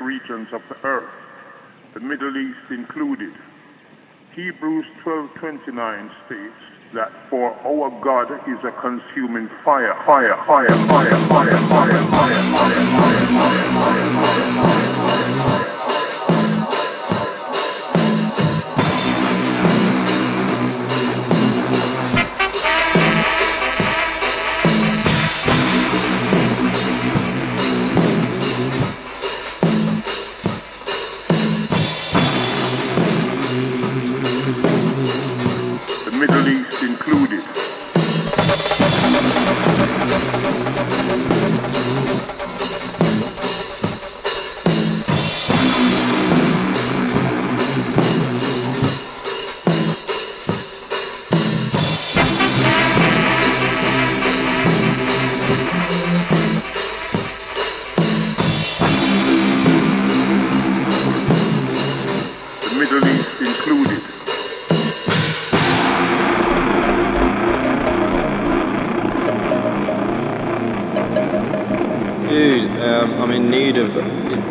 regions of the earth, the Middle East included. Hebrews 12:29 states that for our God is a consuming fire, fire, fire, fire, fire, fire, fire, fire, fire, fire, fire, fire.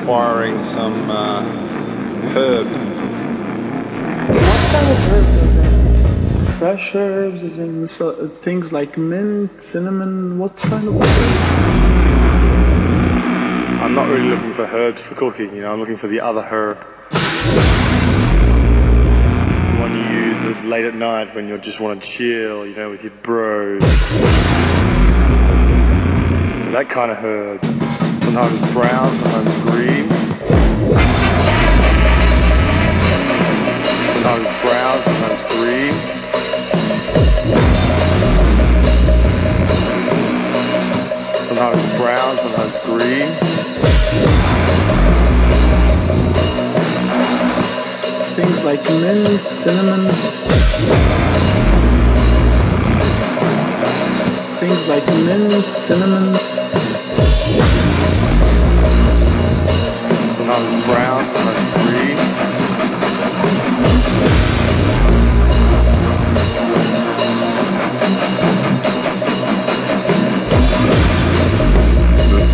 Some uh, herb. What kind of herbs is in? Fresh herbs, is in so, things like mint, cinnamon. What kind of herbs? I'm not really looking for herbs for cooking. You know, I'm looking for the other herb. The one you use late at night when you just want to chill. You know, with your bros. That kind of herb. Sometimes brown, sometimes green. sometimes brown, sometimes green. Sometimes brown, sometimes green. Things like mint, cinnamon. Things like mint, cinnamon. Sometimes it's brown, sometimes green.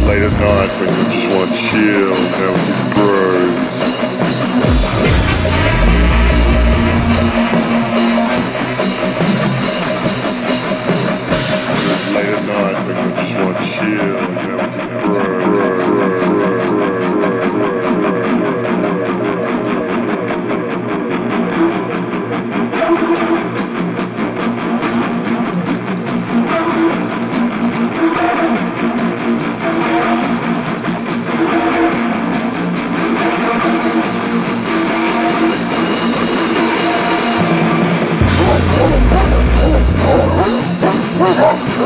late at night when you just want to chill, with your bros.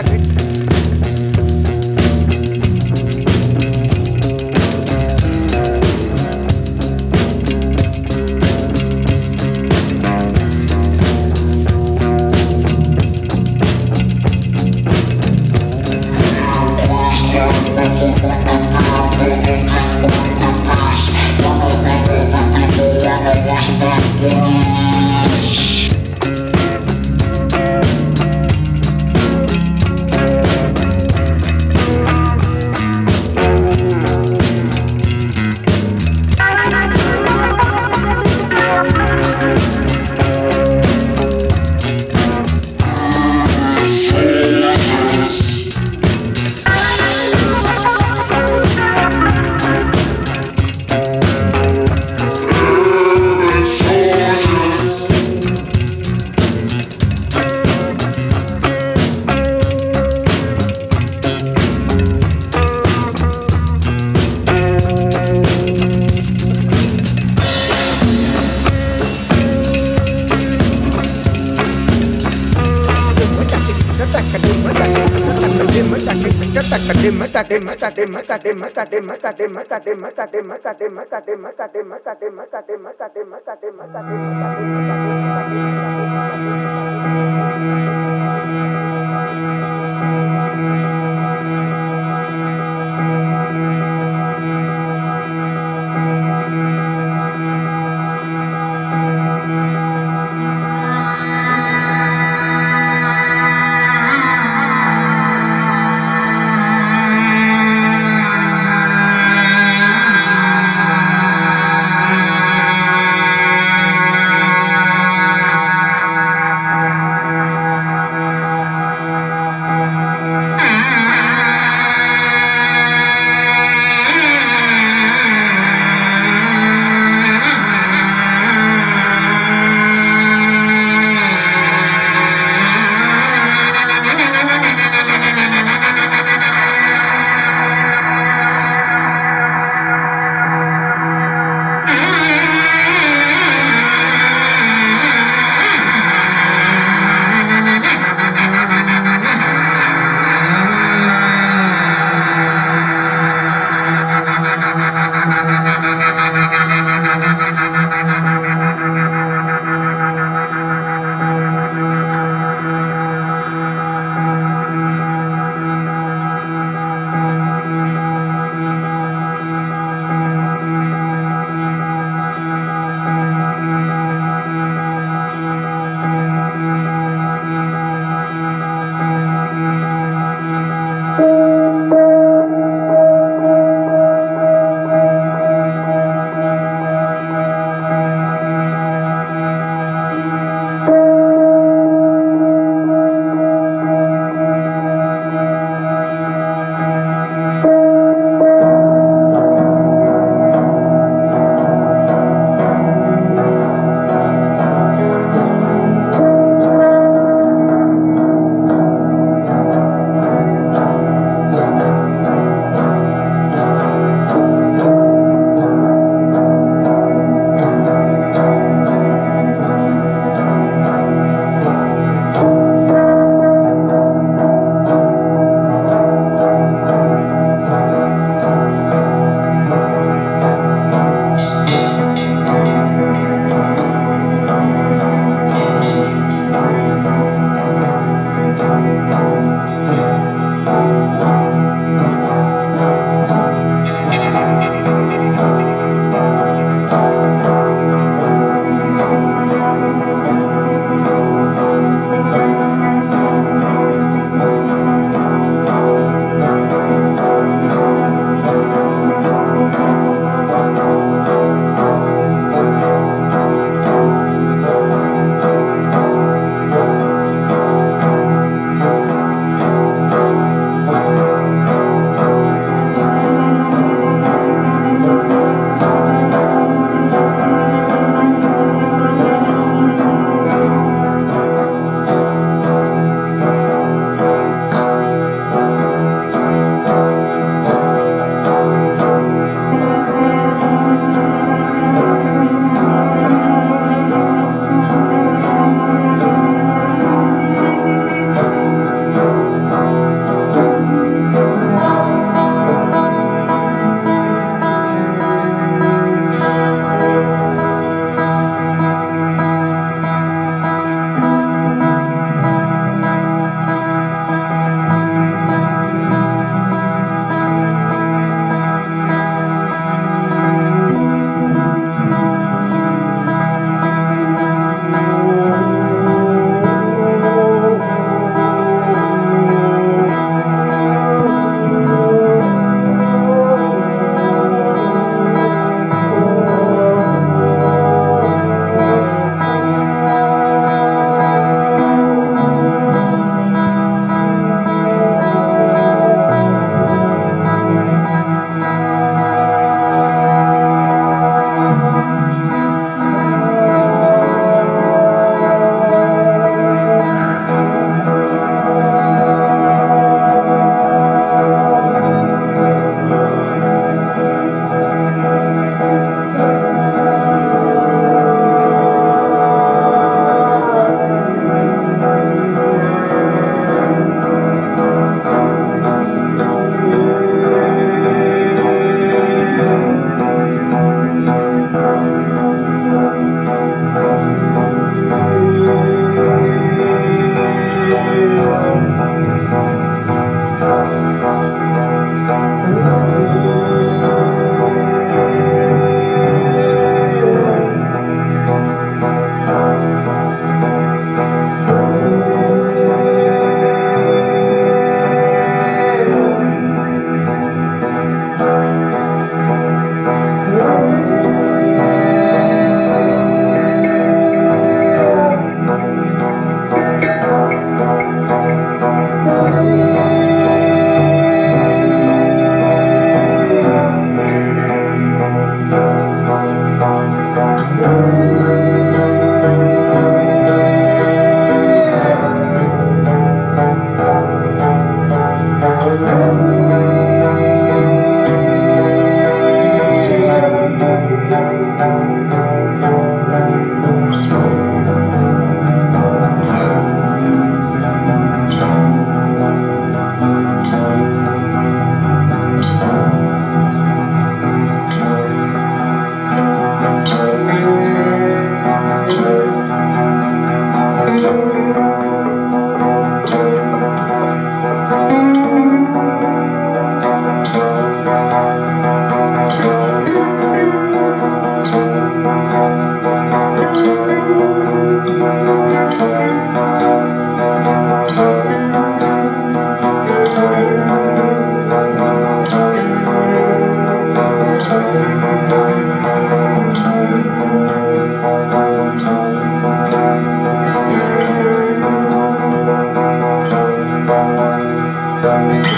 Thank mata de mata de mata de mata de mata de mata de mata de mata de mata de mata de mata de mata de mata de mata de mata de mata de mata de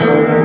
now.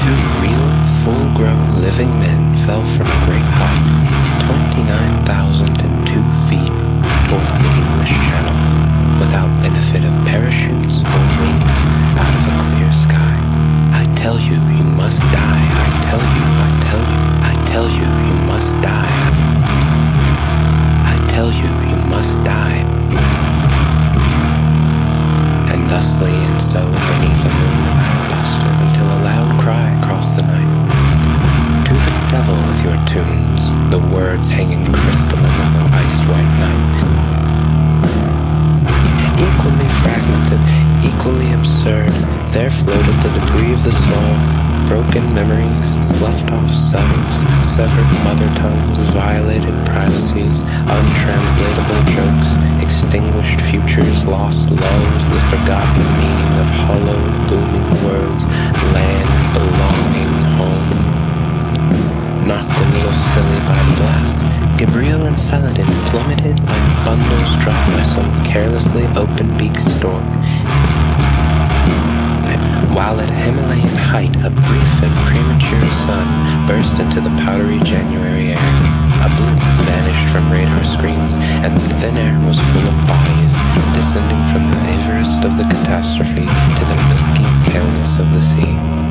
Two real, full-grown living men fell from a great height, 29,002 feet, towards the English Channel, without benefit of parachutes or wings, out of a clear sky. I tell you, tell you, you must die. I tell you, you must die. And thusly and so beneath a moon of alabaster until a loud cry across the night. To the devil with your tunes, the words hanging crystalline in the ice white night. Equally fragmented, equally absurd, there floated the debris of the soul, broken memories, sloughed off selves, severed mother tongues, violated privacies, untranslatable jokes, extinguished futures, lost loves, the forgotten meaning of hollow, booming words, land, belonging, home. Knocked a little silly by the blast, Gibreel and Saladin plummeted like bundles dropped by some carelessly open-beaked stork. While at Himalayan height, a brief and premature sun burst into the powdery January air. A blimp vanished from radar screens, and the thin air was full of bodies, descending from the Everest of the catastrophe to the milky paleness of the sea.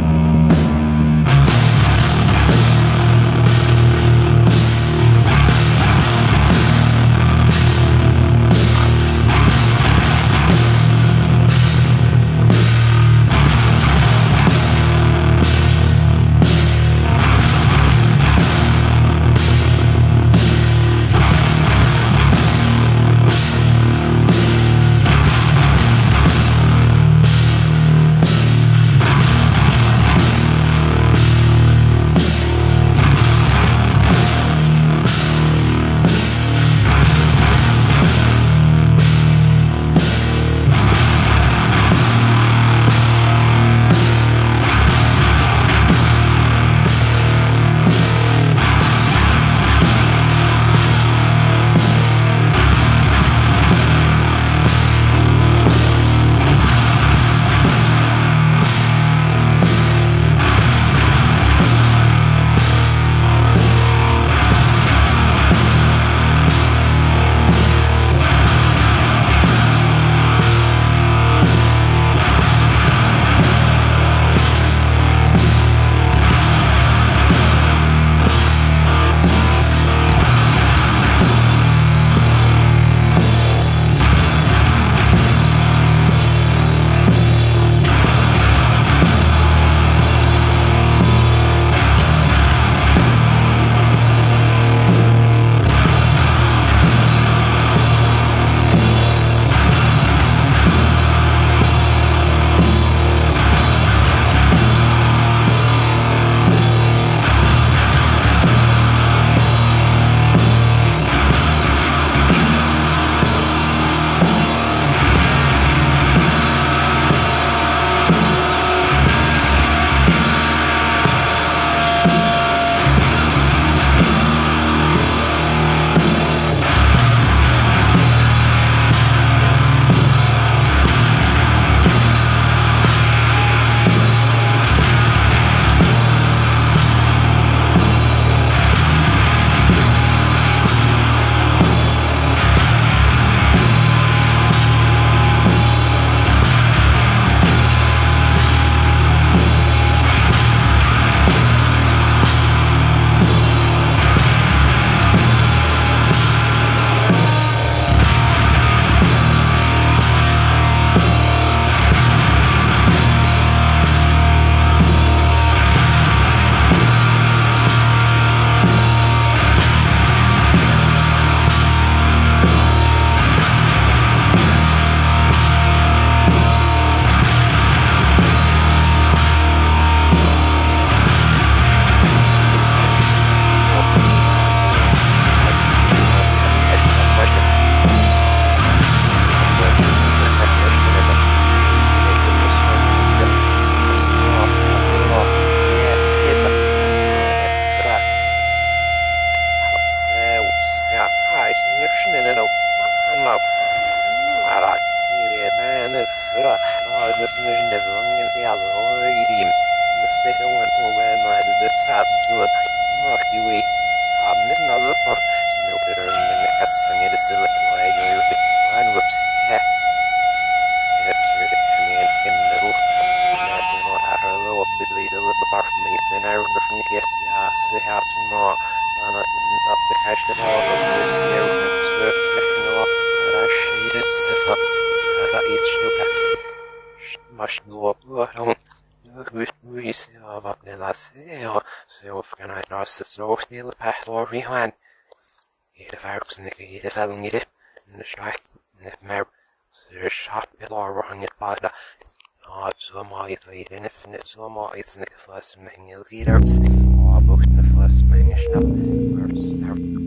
Atomreißweiden Fnitzomreißen gefressen Menge Rieders, Orbuchten fressen Menge Schnapp, Mörser.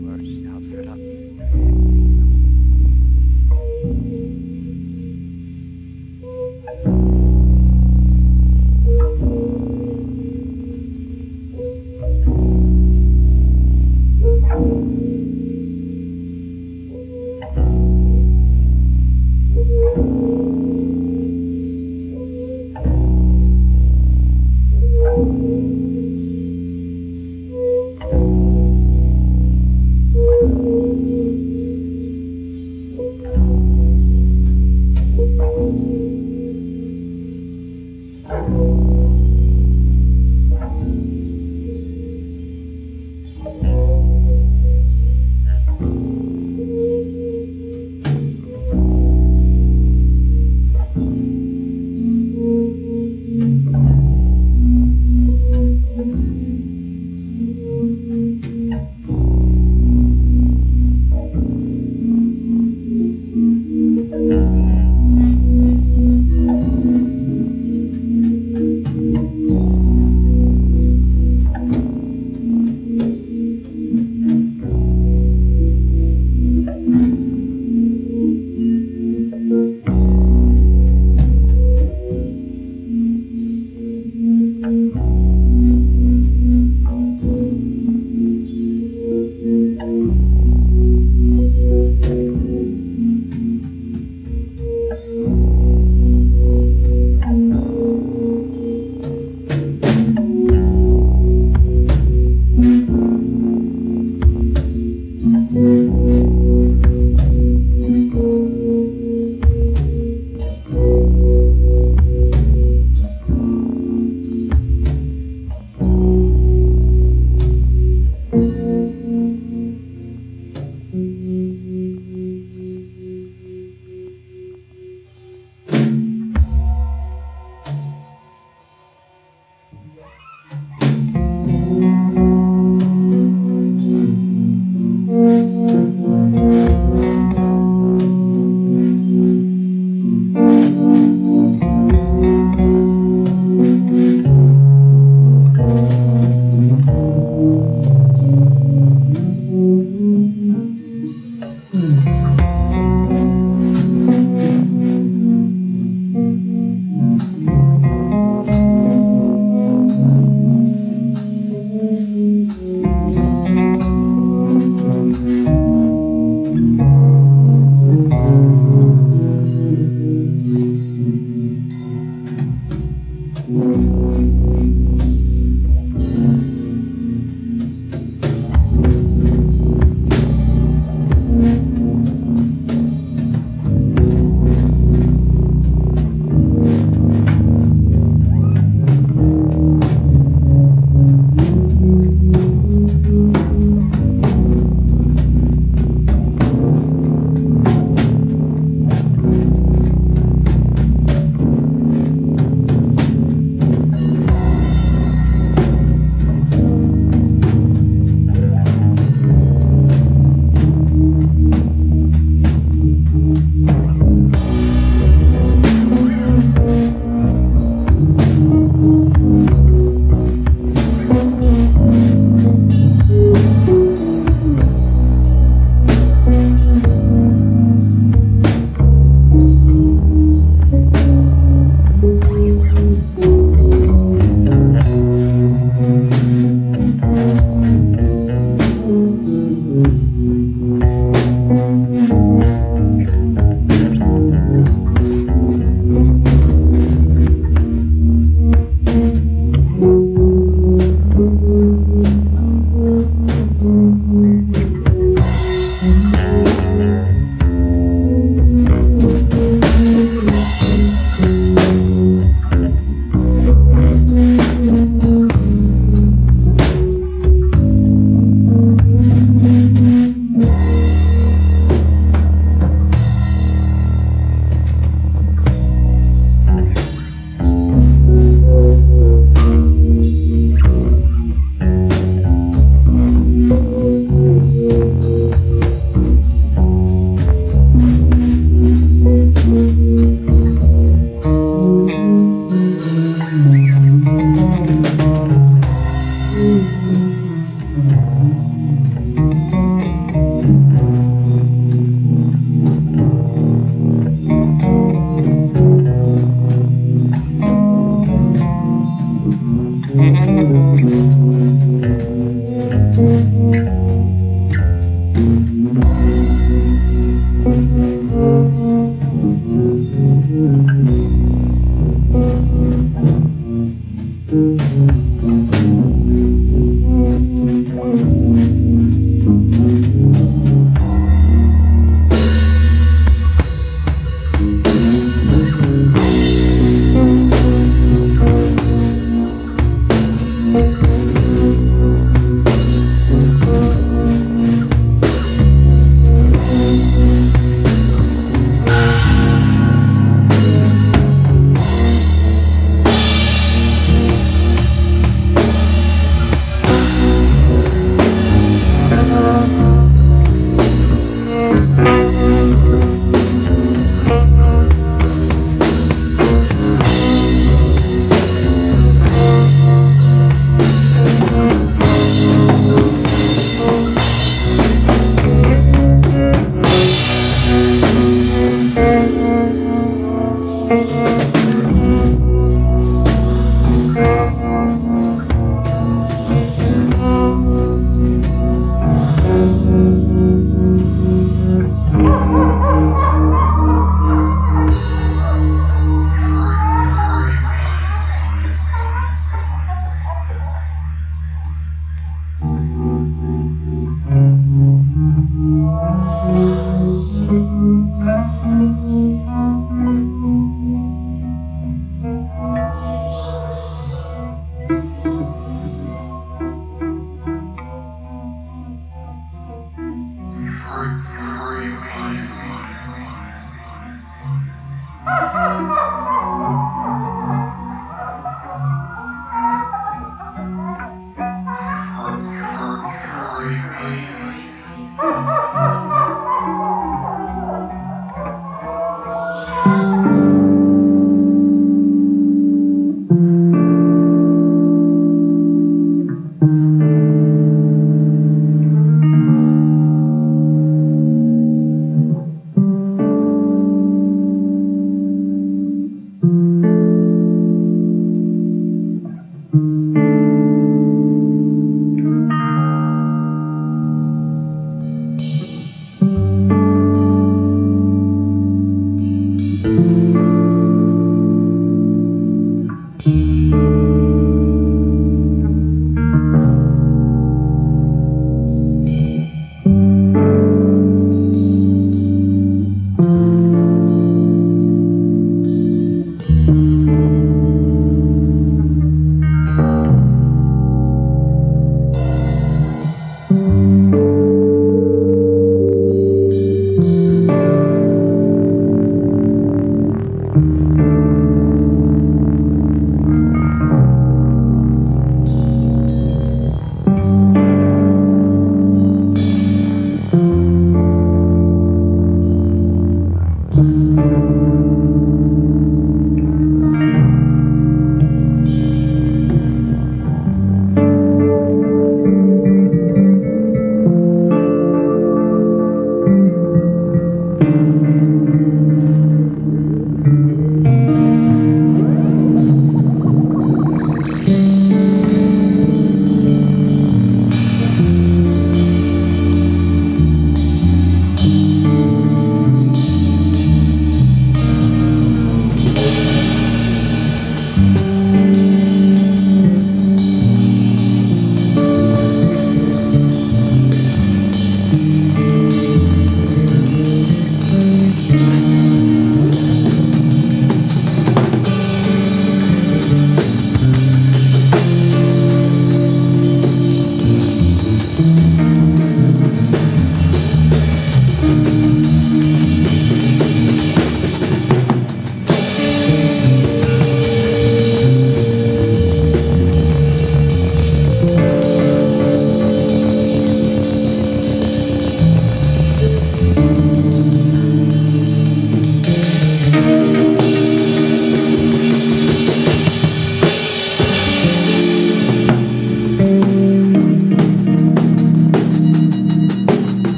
you.